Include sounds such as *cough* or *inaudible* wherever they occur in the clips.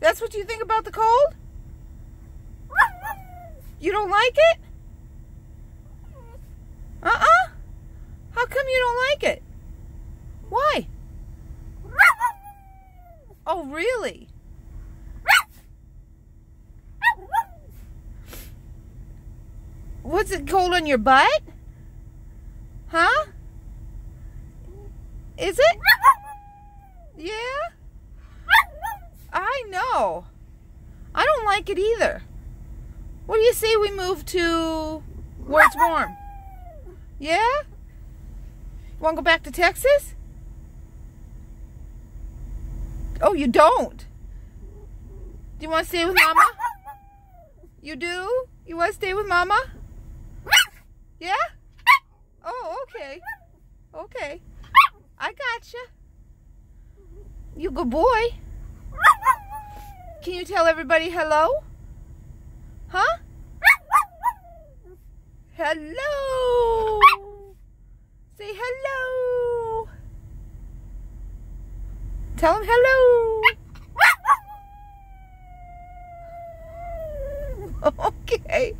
That's what you think about the cold? You don't like it? Uh-uh. How come you don't like it? Why? Oh, really? What's it cold on your butt? Huh? Is it? Yeah? Know. I don't like it either. What do you say we move to where it's warm? Yeah? You want to go back to Texas? Oh, you don't? Do you want to stay with Mama? You do? You want to stay with Mama? Yeah? Oh, okay. Okay. I gotcha. You good boy. Can you tell everybody hello? Huh? Hello. Say hello. Tell him hello. *laughs* okay.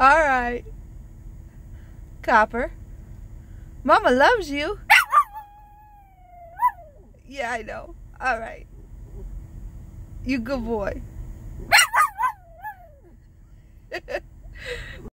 All right. Copper. Mama loves you. Yeah, I know. All right. You